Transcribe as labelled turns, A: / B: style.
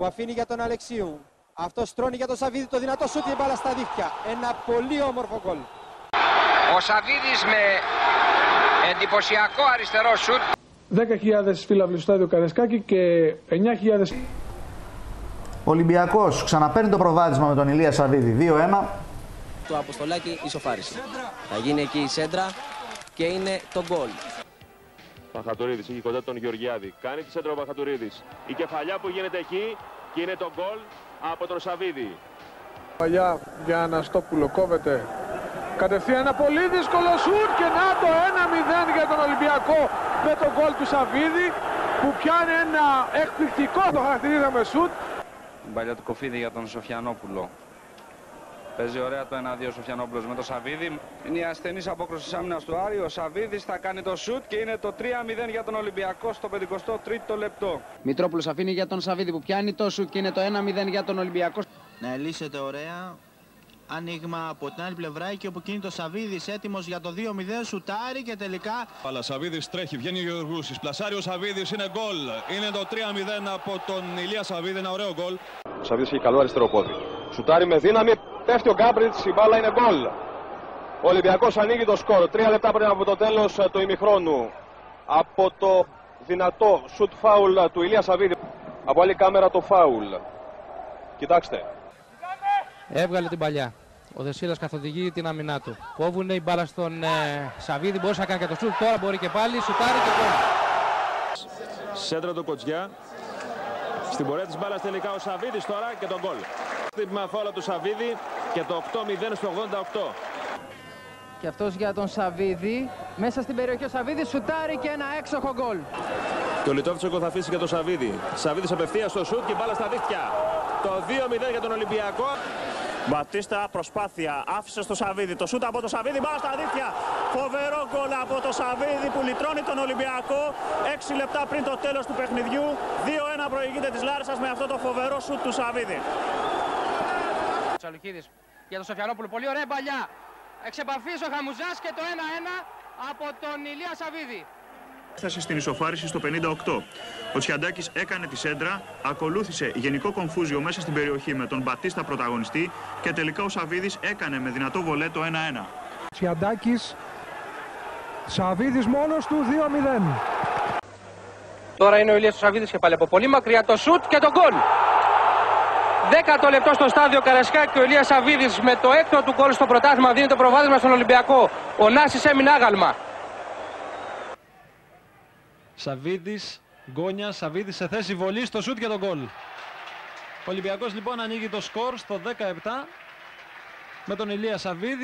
A: που αφήνει για τον Αλεξίου. Αυτός στρώνει για τον Σαββίδη το δυνατό σούτ η μπάλα στα δίχτυα. Ένα πολύ όμορφο γκολ.
B: Ο Σαββίδης με εντυπωσιακό αριστερό σούτ
C: 10.000 φύλαυλοι στο στάδιο Καρεσκάκη και 9.000
D: Ολυμπιακός ξαναπαίρνει το προβάδισμα με τον Ηλίας Σαββίδη 2-1.
E: Το Αποστολάκη ισοφάρισε. Θα γίνει εκεί η σέντρα και είναι το γκολ.
F: Παχατουρίδης εκεί κοντά τον Γεωργιάδη. Κάνει τη σέντρα ο Παχατουρίδης. Η κεφαλιά που γίνεται εκεί και είναι το γκολ από τον Σαββίδη.
C: παλιά για Αναστόπουλο κόβεται. Κατευθείαν ένα πολύ δύσκολο σουτ και να το 1-0 για τον Ολυμπιακό με τον γκολ του Σαββίδη που πιάνει ένα εκπληκτικό το χαρακτηρίζαμε σουτ.
G: Παλιά του Κοφίδη για τον Σοφιανόπουλο. Παίζει ωραία το 1-2 ο Σοφιανόπουλος με τον Σαββίδη. Είναι η ασθενής απόκρουσης της άμυνας του Άρη. Ο Σαββίδης θα κάνει το σουτ και είναι το 3-0 για τον Ολυμπιακό στο 53ο λεπτό.
E: Μητρόπουλος αφήνει για τον Σαββίδη που πιάνει το σουτ και είναι το 1-0 για τον Ολυμπιακό.
H: να λύσετε ωραία. Άνοιγμα από την άλλη πλευρά και όπου κινείται ο Σαββίδης έτοιμος για το 2-0 σουτάρει και τελικά
I: Αλλά Σαββίδης τρέχει, βγαίνει ο Γεωργούσης, πλασάρει ο Σαββίδης, είναι γκολ. Είναι το 3-0 από τον Ηλία Σαββίδη, ένα ωραίο γκολ.
F: Ο Σαββίδης έχει καλό αριστερό πόδι. Σουτάρει με δύναμη, πέφτει ο Γκάμπριτς, η μπάλα είναι γκολ. Ο Ολυμπιακός ανοίγει το σκορ, τρία λεπτά πριν από το τέλος ε, του ημιχρόνου. Από το δυνατό σουτ φάουλ του Ηλίας Σαββίδη. Από άλλη κάμερα το φάουλ. Κοιτάξτε.
J: Έβγαλε την παλιά. Ο Δεσίλας καθοδηγεί την αμυνά του. Κόβουνε η μπάλα στον ε, Σαββίδη. Μπορούσε να κάνει και το σουτ. Τώρα μπορεί και πάλι. Σουτάρει και γκολ.
F: Σέντρα του Κοτζιά. Στην πορεία της μπάλας τελικά ο Σαββίδης τώρα και τον γκολ. Χτύπημα φάουλα του Σαββίδη και το 8-0 στο 88.
E: Και αυτός για τον Σαββίδη. Μέσα στην περιοχή ο Σαββίδης σουτάρει και ένα έξοχο γκολ.
F: Και ο Λιτόφτσοκο θα αφήσει για τον Σαββίδη. Σαββίδης απευθεία στο σουτ και μπάλα στα δίχτυα. Το 2-0 για τον Ολυμπιακό.
H: Μπατίστα προσπάθεια άφησε στο Σαββίδη το σούτ από το Σαββίδη μπάλα στα δίχτυα φοβερό γκολ από το Σαββίδη που λυτρώνει τον Ολυμπιακό 6 λεπτά πριν το τέλος του παιχνιδιού 2-1 προηγείται της Λάρισας με αυτό το φοβερό σούτ του Σαββίδη
J: Τσαλουχίδης για τον Σοφιανόπουλο. Πολύ ωραία παλιά. Εξεπαφής ο Χαμουζάς και το 1-1 από τον Ηλία Σαββίδη.
H: Έφτασε στην ισοφάριση στο 58. Ο Τσιαντάκης έκανε τη σέντρα, ακολούθησε γενικό κομφούζιο μέσα στην περιοχή με τον Μπατίστα πρωταγωνιστή και τελικά ο Σαββίδης έκανε με δυνατό βολέ το 1-1.
C: Τσιαντάκης Σαββίδης μόνος του 2-0.
J: Τώρα είναι ο Ηλίας Σαββίδης και πάλι από πολύ μακριά το σουτ και το γκολ. Δέκατο λεπτό στο στάδιο Καρασκάκη και ο Ηλίας Σαββίδης με το έκτο του γκολ στο πρωτάθλημα δίνει το προβάδισμα στον Ολυμπιακό. Ο Νάσης έμεινε άγαλμα.
K: Σαββίδης, Γκόνια, Σαββίδης σε θέση βολής στο σούτ για τον γκολ. Ο Ολυμπιακός λοιπόν ανοίγει το σκορ στο 17 με τον Ηλία Σαββίδη.